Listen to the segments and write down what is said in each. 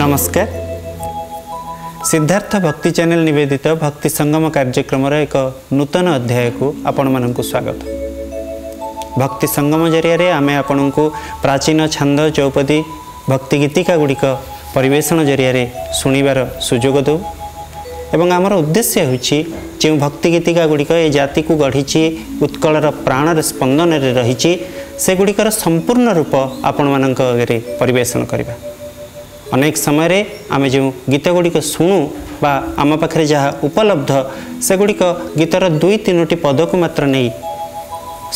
ନମସ୍କାର ସିଦ୍ଧାର୍ଥ ଭକ୍ତି ଚ୍ୟାନେଲ ନିବେଦିତ ଭକ୍ତି ସଙ୍ଗମ କାର୍ଯ୍ୟକ୍ରମର ଏକ ନୂତନ ଅଧ୍ୟାୟକୁ ଆପଣମାନଙ୍କୁ ସ୍ୱାଗତ ଭକ୍ତି ସଙ୍ଗମ ଜରିଆରେ ଆମେ ଆପଣଙ୍କୁ ପ୍ରାଚୀନ ଛାନ୍ଦ ଚୌପଦୀ ଭକ୍ତି ଗୀତିକା ଗୁଡ଼ିକ ପରିବେଷଣ ଜରିଆରେ ଶୁଣିବାର ସୁଯୋଗ ଦେଉ ଏବଂ ଆମର ଉଦ୍ଦେଶ୍ୟ ହେଉଛି ଯେଉଁ ଭକ୍ତି ଗୀତିକା ଗୁଡ଼ିକ ଏ ଜାତିକୁ ଗଢ଼ିଛି ଉତ୍କଳର ପ୍ରାଣରେ ସ୍ପନ୍ଦନରେ ରହିଛି ସେଗୁଡ଼ିକର ସମ୍ପୂର୍ଣ୍ଣ ରୂପ ଆପଣମାନଙ୍କ ଆଗରେ ପରିବେଷଣ କରିବା अनेक समय रे आमे जो गीत गुड़िक शुणु आम पाखे जहाँ उपलब्ध से गुड़िक गीतर दुई तीनो पद को मात्र नहीं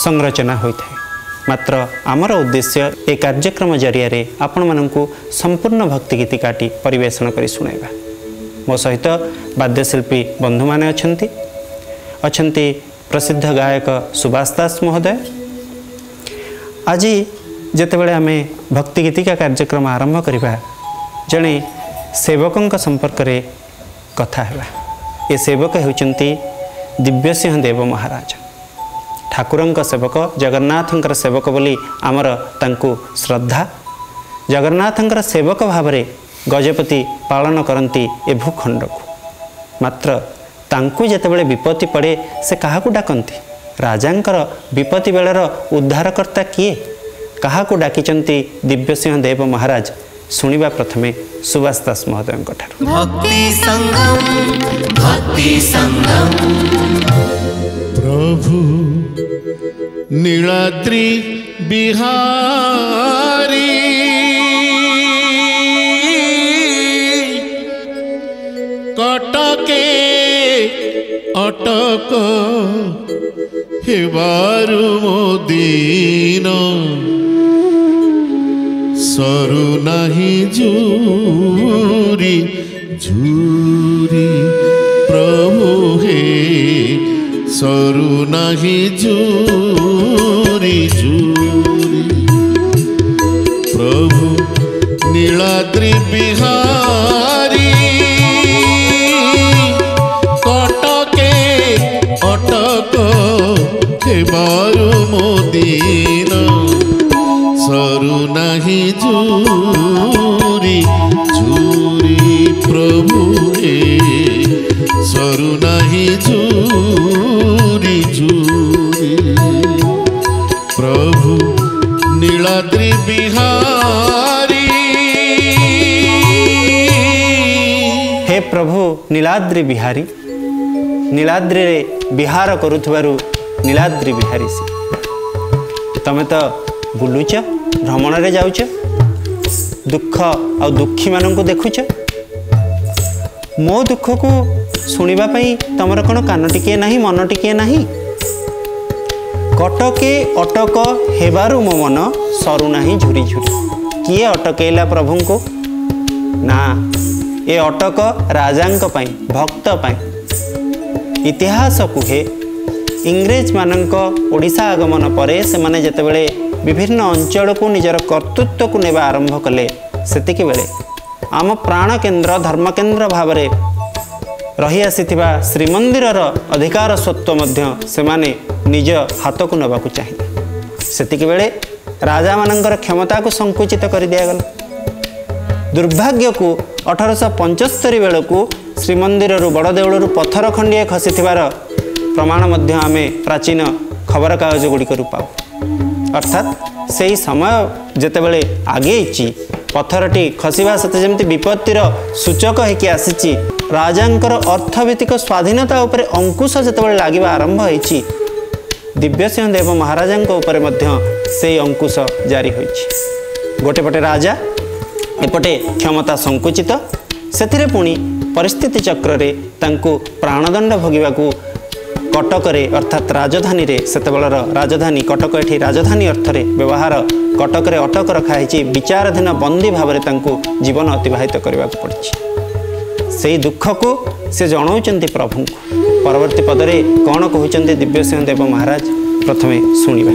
संरचना होता है मात्र आमर उद्देश्य ए कार्यक्रम जरिया आपण मान संपूर्ण भक्ति गीति काटी परेषण कर शुणवा मो सहित बाद्यशिल्पी बंधु मान अच्छा प्रसिद्ध गायक सुभाष दास महोदय आज जिते बड़े आम भक्ति गीतिका कार्यक्रम आरंभ करवा ଜଣେ ସେବକଙ୍କ ସମ୍ପର୍କରେ କଥା ହେବା ଏ ସେବକ ହେଉଛନ୍ତି ଦିବ୍ୟସିଂହ ଦେବ ମହାରାଜ ଠାକୁରଙ୍କ ସେବକ ଜଗନ୍ନାଥଙ୍କର ସେବକ ବୋଲି ଆମର ତାଙ୍କୁ ଶ୍ରଦ୍ଧା ଜଗନ୍ନାଥଙ୍କର ସେବକ ଭାବରେ ଗଜପତି ପାଳନ କରନ୍ତି ଏ ଭୂଖଣ୍ଡକୁ ମାତ୍ର ତାଙ୍କୁ ଯେତେବେଳେ ବିପତ୍ତି ପଡ଼େ ସେ କାହାକୁ ଡାକନ୍ତି ରାଜାଙ୍କର ବିପତ୍ତି ବେଳର ଉଦ୍ଧାରକର୍ତ୍ତା କିଏ କାହାକୁ ଡାକିଛନ୍ତି ଦିବ୍ୟସିଂହ ଦେବ ମହାରାଜ शुणा प्रथम सुभाष दास महोदय प्रभु नीलाद्री बिहारी कटके अटक हिवारु সরু নাহি জুরি ঝুরি প্রভু হে সরু নাহি জুরি জুরি প্রভু নীলাদ্রি বিহার ପ୍ରଭୁ ନୀଳାଦ୍ରି ବିହାରୀ ନୀଳାଦ୍ରିରେ ବିହାର କରୁଥିବାରୁ ନୀଳାଦ୍ରି ବିହାରୀ ସେ ତମେ ତ ବୁଲୁଛ ଭ୍ରମଣରେ ଯାଉଛ ଦୁଃଖ ଆଉ ଦୁଃଖୀମାନଙ୍କୁ ଦେଖୁଛ ମୋ ଦୁଃଖକୁ ଶୁଣିବା ପାଇଁ ତମର କ'ଣ କାନ ଟିକିଏ ନାହିଁ ମନ ଟିକିଏ ନାହିଁ କଟକେ ଅଟକ ହେବାରୁ ମୋ ମନ ସରୁନାହିଁ ଝୁରି ଝୁରି କିଏ ଅଟକେଇଲା ପ୍ରଭୁଙ୍କୁ ନା ଏ ଅଟକ ରାଜାଙ୍କ ପାଇଁ ଭକ୍ତ ପାଇଁ ଇତିହାସ କୁହେ ଇଂରେଜମାନଙ୍କ ଓଡ଼ିଶା ଆଗମନ ପରେ ସେମାନେ ଯେତେବେଳେ ବିଭିନ୍ନ ଅଞ୍ଚଳକୁ ନିଜର କର୍ତ୍ତୃତ୍ୱକୁ ନେବା ଆରମ୍ଭ କଲେ ସେତିକିବେଳେ ଆମ ପ୍ରାଣକେନ୍ଦ୍ର ଧର୍ମକେନ୍ଦ୍ର ଭାବରେ ରହିଆସିଥିବା ଶ୍ରୀମନ୍ଦିରର ଅଧିକାର ସତ୍ତ୍ୱ ମଧ୍ୟ ସେମାନେ ନିଜ ହାତକୁ ନେବାକୁ ଚାହିଁଲେ ସେତିକିବେଳେ ରାଜାମାନଙ୍କର କ୍ଷମତାକୁ ସଙ୍କୁଚିତ କରିଦିଆଗଲା ଦୁର୍ଭାଗ୍ୟକୁ ଅଠରଶହ ପଞ୍ଚସ୍ତରୀ ବେଳକୁ ଶ୍ରୀମନ୍ଦିରରୁ ବଡ଼ଦେଉଳରୁ ପଥର ଖଣ୍ଡିଏ ଖସିଥିବାର ପ୍ରମାଣ ମଧ୍ୟ ଆମେ ପ୍ରାଚୀନ ଖବରକାଗଜ ଗୁଡ଼ିକରୁ ପାଉ ଅର୍ଥାତ୍ ସେହି ସମୟ ଯେତେବେଳେ ଆଗେଇଛି ପଥରଟି ଖସିବା ସତେ ଯେମିତି ବିପତ୍ତିର ସୂଚକ ହୋଇକି ଆସିଛି ରାଜାଙ୍କର ଅର୍ଥଭିତ୍ତିକ ସ୍ୱାଧୀନତା ଉପରେ ଅଙ୍କୁଶ ଯେତେବେଳେ ଲାଗିବା ଆରମ୍ଭ ହୋଇଛି ଦିବ୍ୟସିଂହ ଦେବ ମହାରାଜାଙ୍କ ଉପରେ ମଧ୍ୟ ସେହି ଅଙ୍କୁଶ ଜାରି ହୋଇଛି ଗୋଟେ ପଟେ ରାଜା ଏପଟେ କ୍ଷମତା ସଂକୁଚିତ ସେଥିରେ ପୁଣି ପରିସ୍ଥିତି ଚକ୍ରରେ ତାଙ୍କୁ ପ୍ରାଣଦଣ୍ଡ ଭୋଗିବାକୁ କଟକରେ ଅର୍ଥାତ୍ ରାଜଧାନୀରେ ସେତେବେଳର ରାଜଧାନୀ କଟକ ଏଠି ରାଜଧାନୀ ଅର୍ଥରେ ବ୍ୟବହାର କଟକରେ ଅଟକ ରଖାହୋଇଛି ବିଚାରାଧୀନ ବନ୍ଦୀ ଭାବରେ ତାଙ୍କୁ ଜୀବନ ଅତିବାହିତ କରିବାକୁ ପଡ଼ିଛି ସେହି ଦୁଃଖକୁ ସେ ଜଣାଉଛନ୍ତି ପ୍ରଭୁଙ୍କୁ ପରବର୍ତ୍ତୀ ପଦରେ କ'ଣ କହୁଛନ୍ତି ଦିବ୍ୟସିଂହ ଦେବ ମହାରାଜ ପ୍ରଥମେ ଶୁଣିବା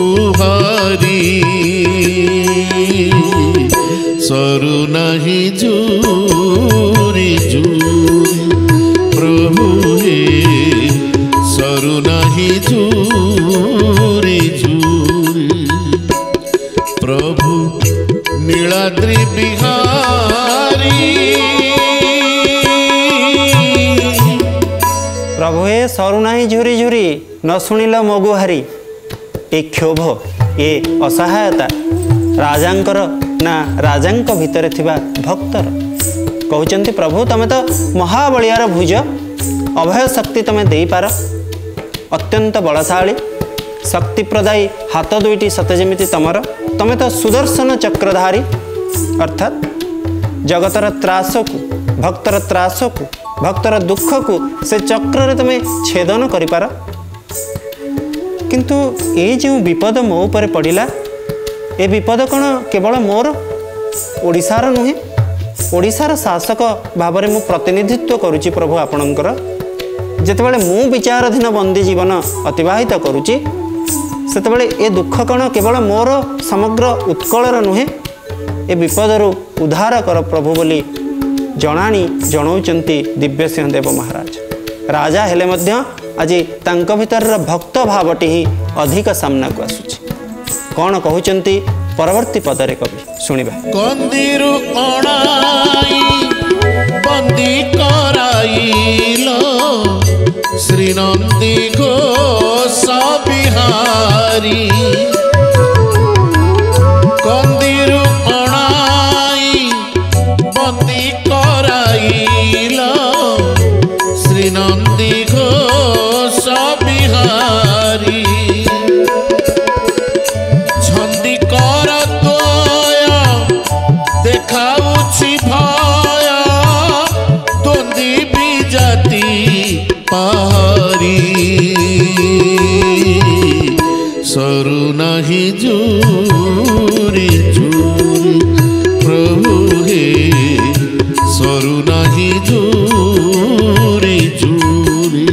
फुहारी सरु नहीं जूरी जूरी प्रभु हे सरु नहीं जूरी जूरी प्रभु नीलाद्रि बिहारी प्रभु हे सरु नहीं जूरी जूरी न सुनिला मगुहारी ये क्षोभ ये असहायता राजा ना राजा भितर भक्तर कहते प्रभु तुम्हें तो महाबलिया भुज अभय शक्ति तुम्हें दे पार अत्यंत बलशाड़ी शक्ति प्रदायी हाथ दुईटी सतजेमी तुमर तुम्हें तो सुदर्शन चक्रधारी अर्थात जगतर त्रास को भक्तर त्रास को भक्तर दुख को से चक्र तुम्हें छेदन कर पार କିନ୍ତୁ ଏଇ ଯେଉଁ ବିପଦ ମୋ ଉପରେ ପଡ଼ିଲା ଏ ବିପଦ କ'ଣ କେବଳ ମୋର ଓଡ଼ିଶାର ନୁହେଁ ଓଡ଼ିଶାର ଶାସକ ଭାବରେ ମୁଁ ପ୍ରତିନିଧିତ୍ୱ କରୁଛି ପ୍ରଭୁ ଆପଣଙ୍କର ଯେତେବେଳେ ମୁଁ ବିଚାରାଧୀନ ବନ୍ଦୀ ଜୀବନ ଅତିବାହିତ କରୁଛି ସେତେବେଳେ ଏ ଦୁଃଖ କ'ଣ କେବଳ ମୋର ସମଗ୍ର ଉତ୍କଳର ନୁହେଁ ଏ ବିପଦରୁ ଉଦ୍ଧାର କର ପ୍ରଭୁ ବୋଲି ଜଣାଣି ଜଣାଉଛନ୍ତି ଦିବ୍ୟସିଂହ ଦେବ ମହାରାଜ ରାଜା ହେଲେ ମଧ୍ୟ ଆଜି ତାଙ୍କ ଭିତରର ଭକ୍ତ ଭାବଟି ହିଁ ଅଧିକ ସାମ୍ନାକୁ ଆସୁଛି କ'ଣ କହୁଛନ୍ତି ପରବର୍ତ୍ତୀ ପଦରେ କବି ଶୁଣିବା କନ୍ଦିରୁ ଅଣାଇ ବନ୍ଦୀ କରାଇଲ ଶ୍ରୀନନ୍ଦୀ ଘୋଷ ବିହାରୀ नाही झुरी झुरी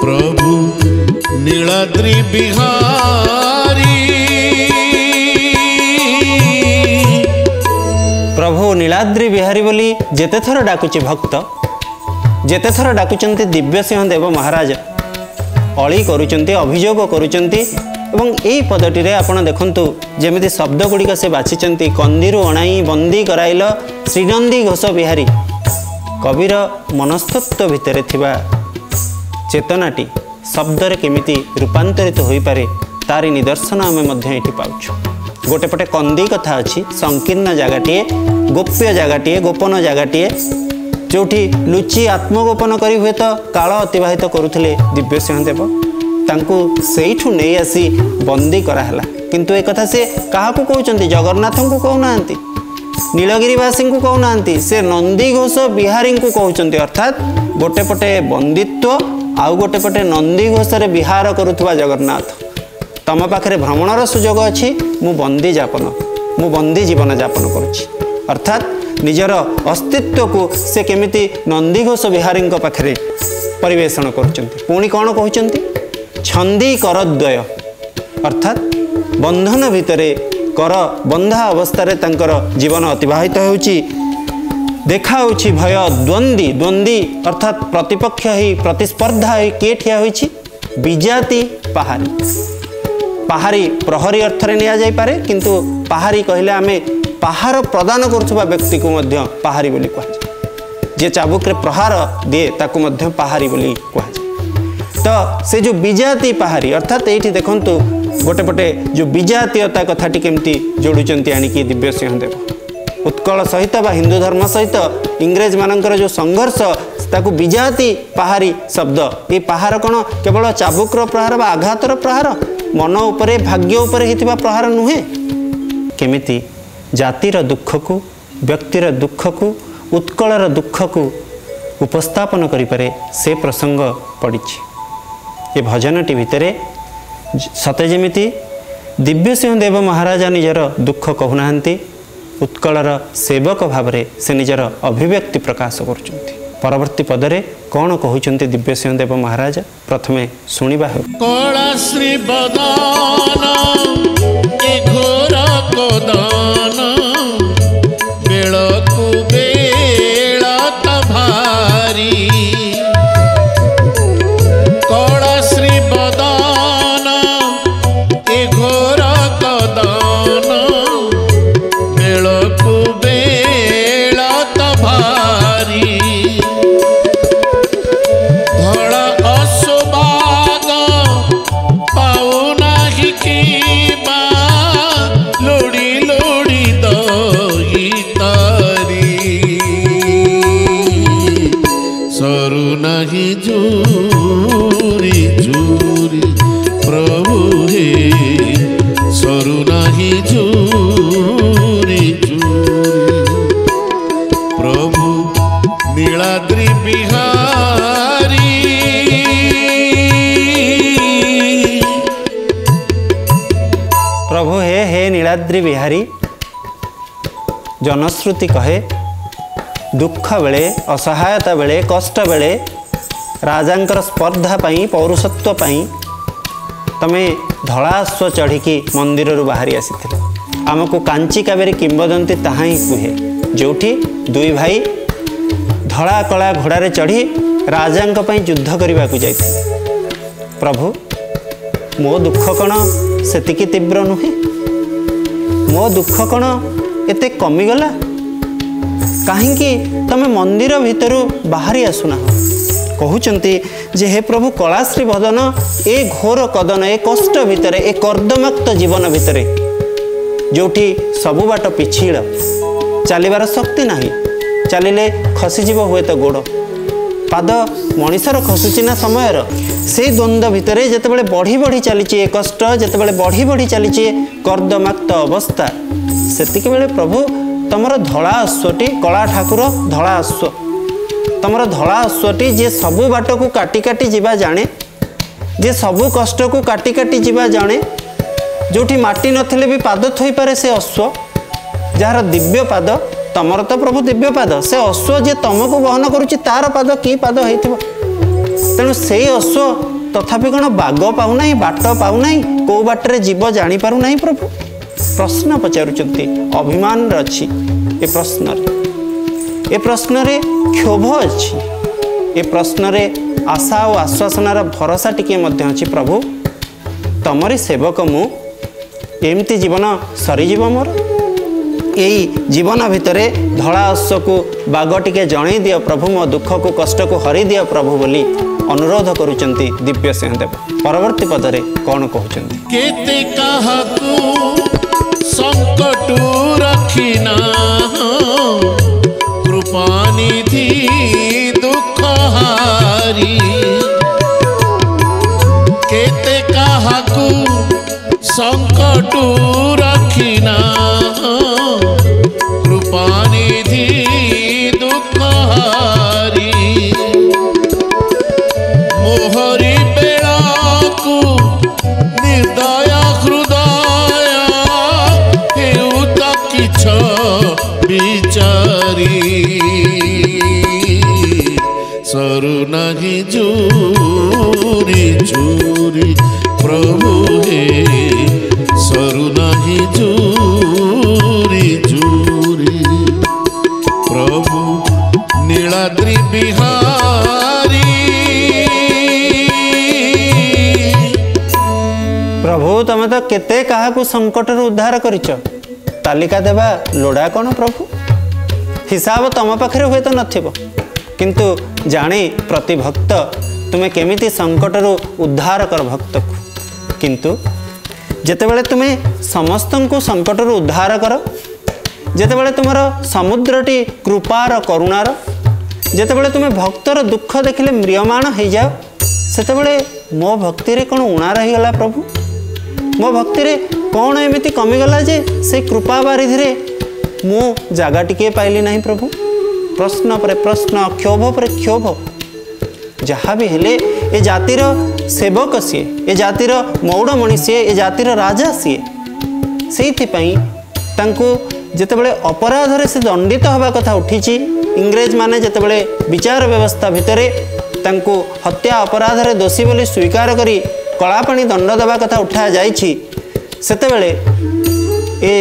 प्रभु नीलाद्रि बिहारी प्रभु नीलाद्रि बिहारी बोली जेते थर डाकुची भक्त ଯେତେ ଥର ଡାକୁଛନ୍ତି ଦିବ୍ୟସିଂହ ଦେବ महाराज अली କରୁଛନ୍ତି ଅଭିଯୋଗ କରୁଛନ୍ତି ଏବଂ ଏହି ପଦଟିରେ ଆପଣ ଦେଖନ୍ତୁ ଯେମିତି ଶବ୍ଦଗୁଡ଼ିକ ସେ ବାଛିଛନ୍ତି କନ୍ଦିରୁ ଅଣାଇ ବନ୍ଦୀ କରାଇଲ ଶ୍ରୀନନ୍ଦୀ ଘୋଷ ବିହାରୀ କବିର ମନସ୍ତତ୍ୱ ଭିତରେ ଥିବା ଚେତନାଟି ଶବ୍ଦରେ କେମିତି ରୂପାନ୍ତରିତ ହୋଇପାରେ ତାରି ନିଦର୍ଶନ ଆମେ ମଧ୍ୟ ଏଠି ପାଉଛୁ ଗୋଟେ ପଟେ କନ୍ଦି କଥା ଅଛି ସଂକୀର୍ଣ୍ଣ ଜାଗାଟିଏ ଗୋପ୍ୟ ଜାଗାଟିଏ ଗୋପନ ଜାଗାଟିଏ ଯେଉଁଠି ଲୁଚି ଆତ୍ମଗୋପନ କରି ହୁଏତ କାଳ ଅତିବାହିତ କରୁଥିଲେ ଦିବ୍ୟସିଂହ ଦେବ ତାଙ୍କୁ ସେଇଠୁ ନେଇ ଆସି ବନ୍ଦୀ କରାହେଲା କିନ୍ତୁ ଏକଥା ସେ କାହାକୁ କହୁଛନ୍ତି ଜଗନ୍ନାଥଙ୍କୁ କହୁନାହାନ୍ତି ନୀଳଗିରିବାସୀଙ୍କୁ କହୁନାହାନ୍ତି ସେ ନନ୍ଦିଘୋଷ ବିହାରୀଙ୍କୁ କହୁଛନ୍ତି ଅର୍ଥାତ୍ ଗୋଟେ ପଟେ ବନ୍ଦିତ୍ୱ ଆଉ ଗୋଟେ ପଟେ ନନ୍ଦିଘୋଷରେ ବିହାର କରୁଥିବା ଜଗନ୍ନାଥ ତମ ପାଖରେ ଭ୍ରମଣର ସୁଯୋଗ ଅଛି ମୁଁ ବନ୍ଦୀ ଯାପନ ମୁଁ ବନ୍ଦୀ ଜୀବନ ଯାପନ କରୁଛି ଅର୍ଥାତ୍ ନିଜର ଅସ୍ତିତ୍ୱକୁ ସେ କେମିତି ନନ୍ଦିଘୋଷ ବିହାରୀଙ୍କ ପାଖରେ ପରିବେଷଣ କରୁଛନ୍ତି ପୁଣି କ'ଣ କହୁଛନ୍ତି ছন্দি করদ্বয় অর্থাৎ বন্ধন ভিতরে কর বন্ধা অবস্থায় তাঁর জীবন অতিবাহিত হচ্ছে দেখা হচ্ছে ভয় দ্বন্দ্বী দ্বন্দ্বী অর্থাৎ প্রতিপক্ষ হয়ে প্রতিস্পর্ধা হয়ে কে ঠিয়া হয়েছে বিজাতি পাহাড়ি পাহাড়ি প্রহরী অর্থরে নিয়া যাইপারে কিন্তু পাহাড়ি কহিলে আমি পাহাড় প্রদান করুবা ব্যক্তিকে মধ্য পাহাড়ি বলি কুহযায় যে চাবুকরে প্রহার দিয়ে তাকে মধ্য পাহাড়ি বলি কুহযায় ତ ସେ ଯେଉଁ ବିଜାତି ପାହାରି ଅର୍ଥାତ୍ ଏଇଠି ଦେଖନ୍ତୁ ଗୋଟେ ପଟେ ଯେଉଁ ବିଜାତୀୟତା କଥାଟି କେମିତି ଯୋଡ଼ୁଛନ୍ତି ଆଣିକି ଦିବ୍ୟସିଂହଦେବ ଉତ୍କଳ ସହିତ ବା ହିନ୍ଦୁ ଧର୍ମ ସହିତ ଇଂରେଜମାନଙ୍କର ଯେଉଁ ସଂଘର୍ଷ ତାକୁ ବିଜାତି ପାହାରି ଶବ୍ଦ ଏ ପାହାର କ'ଣ କେବଳ ଚାବୁକର ପ୍ରହାର ବା ଆଘାତର ପ୍ରହାର ମନ ଉପରେ ଭାଗ୍ୟ ଉପରେ ହେଇଥିବା ପ୍ରହାର ନୁହେଁ କେମିତି ଜାତିର ଦୁଃଖକୁ ବ୍ୟକ୍ତିର ଦୁଃଖକୁ ଉତ୍କଳର ଦୁଃଖକୁ ଉପସ୍ଥାପନ କରିପାରେ ସେ ପ୍ରସଙ୍ଗ ପଡ଼ିଛି ଏ ଭଜନଟି ଭିତରେ ସତେ ଯେମିତି ଦିବ୍ୟସିଂହ ଦେବ ମହାରାଜା ନିଜର ଦୁଃଖ କହୁନାହାନ୍ତି ଉତ୍କଳର ସେବକ ଭାବରେ ସେ ନିଜର ଅଭିବ୍ୟକ୍ତି ପ୍ରକାଶ କରୁଛନ୍ତି ପରବର୍ତ୍ତୀ ପଦରେ କ'ଣ କହୁଛନ୍ତି ଦିବ୍ୟସିଂହ ଦେବ ମହାରାଜା ପ୍ରଥମେ ଶୁଣିବା ହେଉ जनश्रुति कहे दुख बेले असहायता बेले कष्ट बेले राजा स्पर्धापी पौरुषत्वपाई तुम्हें धलाश्व की मंदिर बाहरी आसी आम को कांची कावेरी किंबदंती ता ही कहे जो दुई भाई धला कला घोड़े चढ़ी राजा युद्ध करने को प्रभु मो दुख कण से तीव्र नुहे मो दुख कण এতে কমিগলা କାହିଁକି ତମେ ମନ୍ଦିର ଭିତରୁ ବାହାରି ଆସୁନାହ କହୁଛନ୍ତି ଯେ ହେ ପ୍ରଭୁ କଳାଶ୍ରୀ ଭଦନ ଏ ଘୋର କଦନ ଏ କଷ୍ଟ ଭିତରେ ଏ କର୍ଦ୍ଦମାକ୍ତ ଜୀବନ ଭିତରେ ଯେଉଁଠି ସବୁ ବାଟ ପିଛିଳ ଚାଲିବାର ଶକ୍ତି ନାହିଁ ଚାଲିଲେ ଖସିଯିବ ହୁଏତ ଗୋଡ଼ ପାଦ ମଣିଷର ଖସୁଛି ନା ସମୟର ସେଇ ଦ୍ୱନ୍ଦ୍ୱ ଭିତରେ ଯେତେବେଳେ ବଢ଼ି ବଢ଼ି ଚାଲିଛି ଏ କଷ୍ଟ ଯେତେବେଳେ ବଢ଼ି ବଢ଼ି ଚାଲିଛି କର୍ଦ୍ଦମାକ୍ତ ଅବସ୍ଥା ସେତିକିବେଳେ ପ୍ରଭୁ ତୁମର ଧଳା ଅଶ୍ୱଟି କଳା ଠାକୁର ଧଳା ଅଶ୍ୱ ତୁମର ଧଳା ଅଶ୍ୱଟି ଯିଏ ସବୁ ବାଟକୁ କାଟି କାଟି ଯିବା ଜାଣେ ଯିଏ ସବୁ କଷ୍ଟକୁ କାଟି କାଟି ଯିବା ଜାଣେ ଯେଉଁଠି ମାଟି ନଥିଲେ ବି ପାଦ ଥୋଇପାରେ ସେ ଅଶ୍ୱ ଯାହାର ଦିବ୍ୟ ପାଦ ତୁମର ତ ପ୍ରଭୁ ଦିବ୍ୟ ପାଦ ସେ ଅଶ୍ୱ ଯିଏ ତୁମକୁ ବହନ କରୁଛି ତା'ର ପାଦ କି ପାଦ ହେଇଥିବ ତେଣୁ ସେଇ ଅଶ୍ୱ ତଥାପି କ'ଣ ବାଗ ପାଉନାହିଁ ବାଟ ପାଉନାହିଁ କେଉଁ ବାଟରେ ଯିବ ଜାଣିପାରୁନାହିଁ ପ୍ରଭୁ ପ୍ରଶ୍ନ ପଚାରୁଛନ୍ତି ଅଭିମାନ ଅଛି ଏ ପ୍ରଶ୍ନରେ ଏ ପ୍ରଶ୍ନରେ କ୍ଷୋଭ ଅଛି ଏ ପ୍ରଶ୍ନରେ ଆଶା ଓ ଆଶ୍ୱାସନାର ଭରସା ଟିକିଏ ମଧ୍ୟ ଅଛି ପ୍ରଭୁ ତମରି ସେବକ ମୁଁ ଏମିତି ଜୀବନ ସରିଯିବ ମୋର ଏଇ ଜୀବନ ଭିତରେ ଧଳା ଅଶ୍ୱକୁ ବାଘ ଟିକେ ଜଣେଇ ଦିଅ ପ୍ରଭୁ ମୋ ଦୁଃଖକୁ କଷ୍ଟକୁ ହରିଦିଅ ପ୍ରଭୁ ବୋଲି ଅନୁରୋଧ କରୁଛନ୍ତି ଦିବ୍ୟ ସିଂହଦେବ ପରବର୍ତ୍ତୀ ପଦରେ କ'ଣ କହୁଛନ୍ତି କେତେ କାହାକୁ संकट रखिना कृपा निधि दुख हारी केते काहाकू संकट रखिना कृपा निधि दुख हारी କେତେ କାହାକୁ ସଙ୍କଟରୁ ଉଦ୍ଧାର କରିଛ ତାଲିକା ଦେବା ଲୋଡ଼ା କ'ଣ ପ୍ରଭୁ ହିସାବ ତମ ପାଖରେ ହୁଏତ ନଥିବ କିନ୍ତୁ ଜାଣେ ପ୍ରତି ଭକ୍ତ ତୁମେ କେମିତି ସଙ୍କଟରୁ ଉଦ୍ଧାର କର ଭକ୍ତକୁ କିନ୍ତୁ ଯେତେବେଳେ ତୁମେ ସମସ୍ତଙ୍କୁ ସଙ୍କଟରୁ ଉଦ୍ଧାର କର ଯେତେବେଳେ ତୁମର ସମୁଦ୍ରଟି କୃପାର କରୁଣାର ଯେତେବେଳେ ତୁମେ ଭକ୍ତର ଦୁଃଖ ଦେଖିଲେ ମ୍ରିୟମାଣ ହୋଇଯାଅ ସେତେବେଳେ ମୋ ଭକ୍ତିରେ କ'ଣ ଉଣା ରହିଗଲା ପ୍ରଭୁ मो भक्ति कौन एमती कमीगला जे से कृपा बारिधि मु जगह टिके पाइली ना प्रभु प्रश्न पर प्रश्न क्षोभ पर क्षोभ जहाँ भी हेले ए जातिर सेवक सीए ए जातिर मऊड़मणी सीए ए जातिर राजा सीए से जिते अपराधर से दंडित हवा कथा उठी इंग्रेज मैंने जिते विचार व्यवस्था भितर हत्या अपराधर दोषी बोली स्वीकार करी କଳାପାଣି ଦଣ୍ଡ ଦେବା କଥା ଉଠାଯାଇଛି ସେତେବେଳେ ଏ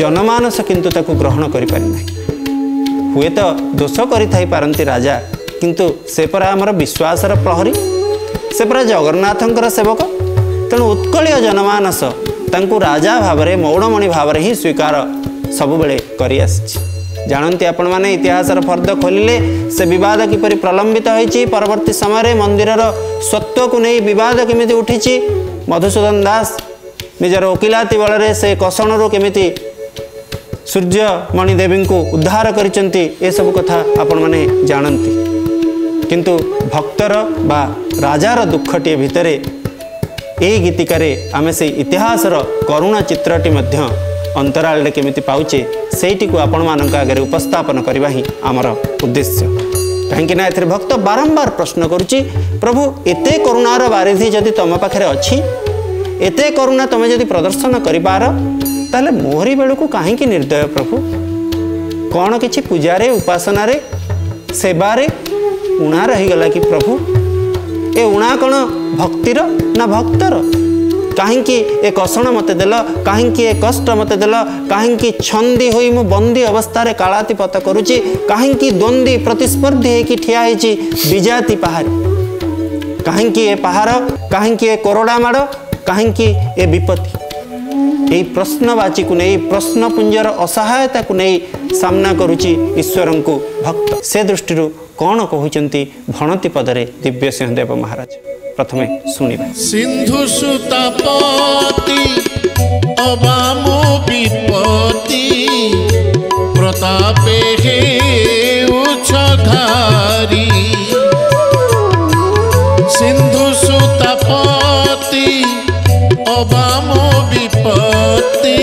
ଜନମାନସ କିନ୍ତୁ ତାକୁ ଗ୍ରହଣ କରିପାରିନାହିଁ ହୁଏତ ଦୋଷ କରିଥାଇପାରନ୍ତି ରାଜା କିନ୍ତୁ ସେ ପରା ଆମର ବିଶ୍ୱାସର ପ୍ରହରୀ ସେ ପରା ଜଗନ୍ନାଥଙ୍କର ସେବକ ତେଣୁ ଉତ୍କଳୀୟ ଜନମାନସ ତାଙ୍କୁ ରାଜା ଭାବରେ ମୌଳମଣି ଭାବରେ ହିଁ ସ୍ୱୀକାର ସବୁବେଳେ କରିଆସିଛି जाँति आप इतिहासर फर्द खोलिले विवाद किप प्रलम्बित हुन्छवर्ती समयमा मन्दिर को नै बिद केमि उठिछु मधुसूदन दास निजर ओकिलाति बलरे कषणरू केमिति सूर्यमणिदेवी उद्धार सब कथा आपति कि भक्तर बात गीतिकै से र करुणा चित्रटि अंतराल के पा ସେଇଟିକୁ ଆପଣମାନଙ୍କ ଆଗରେ ଉପସ୍ଥାପନ କରିବା ହିଁ ଆମର ଉଦ୍ଦେଶ୍ୟ କାହିଁକି ନା ଏଥିରେ ଭକ୍ତ ବାରମ୍ବାର ପ୍ରଶ୍ନ କରୁଛି ପ୍ରଭୁ ଏତେ କରୁଣାର ବାରିଧି ଯଦି ତୁମ ପାଖରେ ଅଛି ଏତେ କରୁଣା ତୁମେ ଯଦି ପ୍ରଦର୍ଶନ କରିପାର ତାହେଲେ ମୋହରି ବେଳକୁ କାହିଁକି ନିର୍ଦ୍ଦୟ ପ୍ରଭୁ କ'ଣ କିଛି ପୂଜାରେ ଉପାସନାରେ ସେବାରେ ଉଣା ରହିଗଲା କି ପ୍ରଭୁ ଏ ଉଣା କ'ଣ ଭକ୍ତିର ନା ଭକ୍ତର कहीं ए कषण मत दे कहीं ए कष्ट मत दे कहीं छंदी हो मु बंदी अवस्था कालातिपत करुची कहीं द्वंदी प्रतिस्पर्धी होकर ठिया विजाति पहाड़ कहीं पहाड़ कहीं करोड़ा माड़ कहीं ए विपत्ति प्रश्नवाची को नहीं प्रश्नपुंजर असहायता को नहीं सामना करुच्ची ईश्वर को भक्त से दृष्टि କ'ଣ କହୁଛନ୍ତି ଭଣତି ପଦରେ ଦିବ୍ୟ ସିଂହଦେବ ମହାରାଜ ପ୍ରଥମେ ଶୁଣିବା ସିନ୍ଧୁ ବାମ ବିପତ୍ତି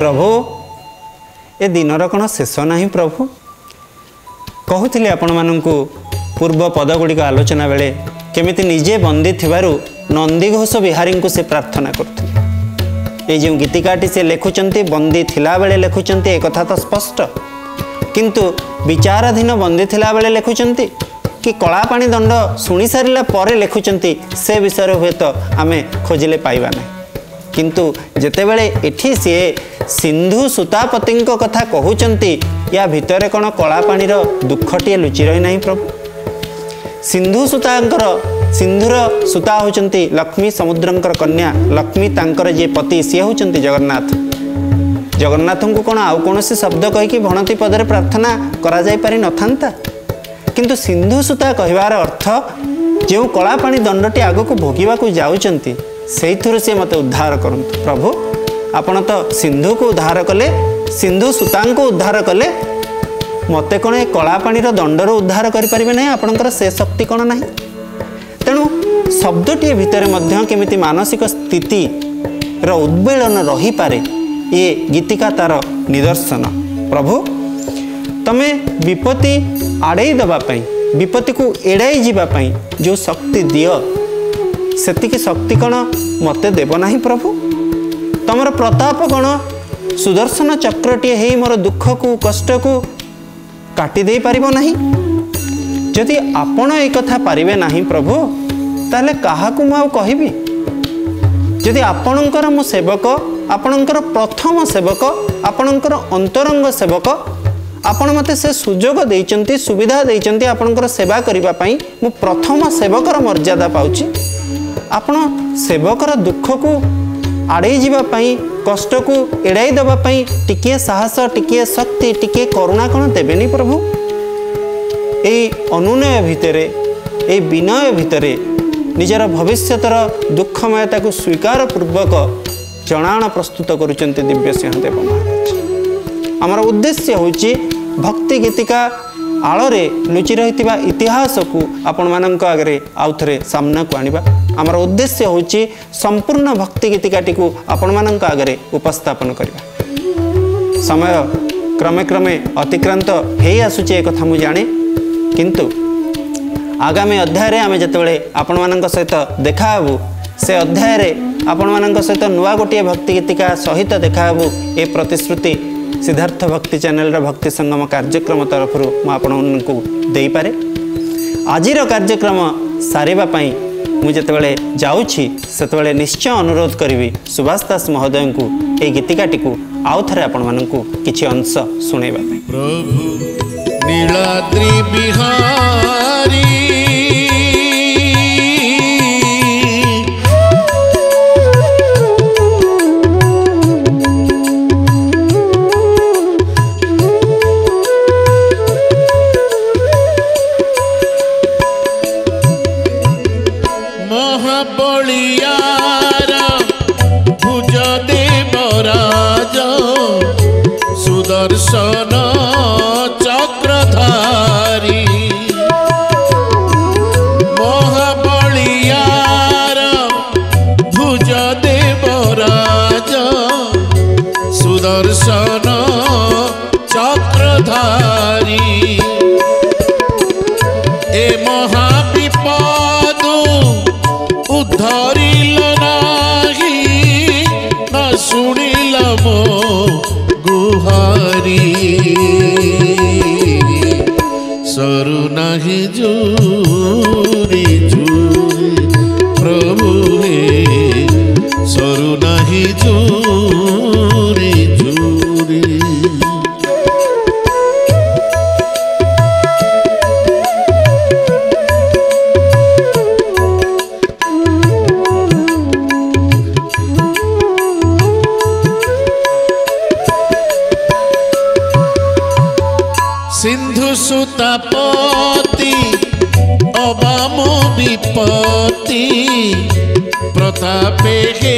ପ୍ରଭୁ ଏ ଦିନର କ'ଣ ଶେଷ ନାହିଁ ପ୍ରଭୁ କହୁଥିଲି ଆପଣମାନଙ୍କୁ ପୂର୍ବ ପଦଗୁଡ଼ିକ ଆଲୋଚନା ବେଳେ କେମିତି ନିଜେ ବନ୍ଦୀ ଥିବାରୁ ନନ୍ଦିଘୋଷ ବିହାରୀଙ୍କୁ ସେ ପ୍ରାର୍ଥନା କରୁଥିଲେ ଏଇ ଯେଉଁ ଗୀତିକାଟି ସେ ଲେଖୁଛନ୍ତି ବନ୍ଦୀ ଥିଲାବେଳେ ଲେଖୁଛନ୍ତି ଏକଥା ତ ସ୍ପଷ୍ଟ କିନ୍ତୁ ବିଚାରାଧୀନ ବନ୍ଦୀ ଥିଲାବେଳେ ଲେଖୁଛନ୍ତି କି କଳାପାଣି ଦଣ୍ଡ ଶୁଣିସାରିଲା ପରେ ଲେଖୁଛନ୍ତି ସେ ବିଷୟରେ ହୁଏତ ଆମେ ଖୋଜିଲେ ପାଇବା ନାହିଁ किंतु जितेबले सी सिंधु सूतापति कथा कहते या भितर कौन कलापा दुख टीए लुचि रही ना प्रभु सिंधु सूता सिंधुर सूता हूँ लक्ष्मी समुद्र कन्या लक्ष्मी तर जी पति सी हूँ जगन्नाथ जगन्नाथ को कौन आउ कौन शब्द कहीकि भणती पदर प्रार्थना करता किंतु सिंधु सूता कहार अर्थ जो कलापाणी दंडटी आग को भोगवाक जाती ସେଇଥିରୁ ସେ ମୋତେ ଉଦ୍ଧାର କରନ୍ତୁ ପ୍ରଭୁ ଆପଣ ତ ସିନ୍ଧୁକୁ ଉଦ୍ଧାର କଲେ ସିନ୍ଧୁ ସୂତାଙ୍କୁ ଉଦ୍ଧାର କଲେ ମୋତେ କ'ଣ ଏ କଳା ପାଣିର ଦଣ୍ଡରୁ ଉଦ୍ଧାର କରିପାରିବେ ନାହିଁ ଆପଣଙ୍କର ସେ ଶକ୍ତି କ'ଣ ନାହିଁ ତେଣୁ ଶବ୍ଦଟିଏ ଭିତରେ ମଧ୍ୟ କେମିତି ମାନସିକ ସ୍ଥିତିର ଉଦ୍ବେଳନ ରହିପାରେ ଇଏ ଗୀତିକା ତା'ର ନିଦର୍ଶନ ପ୍ରଭୁ ତମେ ବିପତ୍ତି ଆଡ଼େଇ ଦେବା ପାଇଁ ବିପତ୍ତିକୁ ଏଡ଼ାଇ ଯିବା ପାଇଁ ଯେଉଁ ଶକ୍ତି ଦିଅ ସେତିକି ଶକ୍ତି କ'ଣ ମୋତେ ଦେବ ନାହିଁ ପ୍ରଭୁ ତୁମର ପ୍ରତାପ କ'ଣ ସୁଦର୍ଶନ ଚକ୍ରଟିଏ ହେଇ ମୋର ଦୁଃଖକୁ କଷ୍ଟକୁ କାଟି ଦେଇପାରିବ ନାହିଁ ଯଦି ଆପଣ ଏ କଥା ପାରିବେ ନାହିଁ ପ୍ରଭୁ ତାହେଲେ କାହାକୁ ମୁଁ ଆଉ କହିବି ଯଦି ଆପଣଙ୍କର ମୁଁ ସେବକ ଆପଣଙ୍କର ପ୍ରଥମ ସେବକ ଆପଣଙ୍କର ଅନ୍ତରଙ୍ଗ ସେବକ ଆପଣ ମୋତେ ସେ ସୁଯୋଗ ଦେଇଛନ୍ତି ସୁବିଧା ଦେଇଛନ୍ତି ଆପଣଙ୍କର ସେବା କରିବା ପାଇଁ ମୁଁ ପ୍ରଥମ ସେବକର ମର୍ଯ୍ୟାଦା ପାଉଛି ଆପଣ ସେବକର ଦୁଃଖକୁ ଆଡ଼େଇ ଯିବା ପାଇଁ କଷ୍ଟକୁ ଏଡ଼ାଇ ଦେବା ପାଇଁ ଟିକିଏ ସାହସ ଟିକିଏ ଶକ୍ତି ଟିକିଏ କରୁଣା କ'ଣ ଦେବେନି ପ୍ରଭୁ ଏଇ ଅନୁନୟ ଭିତରେ ଏଇ ବିନୟ ଭିତରେ ନିଜର ଭବିଷ୍ୟତର ଦୁଃଖମୟତାକୁ ସ୍ୱୀକାରପୂର୍ବକ ଜଣାଣ ପ୍ରସ୍ତୁତ କରୁଛନ୍ତି ଦିବ୍ୟସିଂହ ଦେବ ମହାରାଜ ଆମର ଉଦ୍ଦେଶ୍ୟ ହେଉଛି ଭକ୍ତି ଗୀତିକା ଆଳରେ ଲୁଚି ରହିଥିବା ଇତିହାସକୁ ଆପଣମାନଙ୍କ ଆଗରେ ଆଉ ଥରେ ସାମ୍ନାକୁ ଆଣିବା ଆମର ଉଦ୍ଦେଶ୍ୟ ହେଉଛି ସମ୍ପୂର୍ଣ୍ଣ ଭକ୍ତି ଗୀତିକାଟିକୁ ଆପଣମାନଙ୍କ ଆଗରେ ଉପସ୍ଥାପନ କରିବା ସମୟ କ୍ରମେ କ୍ରମେ ଅତିକ୍ରାନ୍ତ ହେଇଆସୁଛି ଏକଥା ମୁଁ ଜାଣେ କିନ୍ତୁ ଆଗାମୀ ଅଧ୍ୟାୟରେ ଆମେ ଯେତେବେଳେ ଆପଣମାନଙ୍କ ସହିତ ଦେଖା ହେବୁ ସେ ଅଧ୍ୟାୟରେ ଆପଣମାନଙ୍କ ସହିତ ନୂଆ ଗୋଟିଏ ଭକ୍ତି ଗୀତିକା ସହିତ ଦେଖା ହେବୁ ଏ ପ୍ରତିଶ୍ରୁତି ସିଦ୍ଧାର୍ଥ ଭକ୍ତି ଚ୍ୟାନେଲର ଭକ୍ତି ସଙ୍ଗମ କାର୍ଯ୍ୟକ୍ରମ ତରଫରୁ ମୁଁ ଆପଣଙ୍କୁ ଦେଇପାରେ ଆଜିର କାର୍ଯ୍ୟକ୍ରମ ସାରିବା ପାଇଁ ମୁଁ ଯେତେବେଳେ ଯାଉଛି ସେତେବେଳେ ନିଶ୍ଚୟ ଅନୁରୋଧ କରିବି ସୁଭାଷ ଦାସ ମହୋଦୟଙ୍କୁ ଏହି ଗୀତିକାଟିକୁ ଆଉ ଥରେ ଆପଣମାନଙ୍କୁ କିଛି ଅଂଶ ଶୁଣାଇବା ପାଇଁ ପ୍ରଭୁ ନୀଳାଦ୍ରି ବିହାରୀ पति प्रतापे हे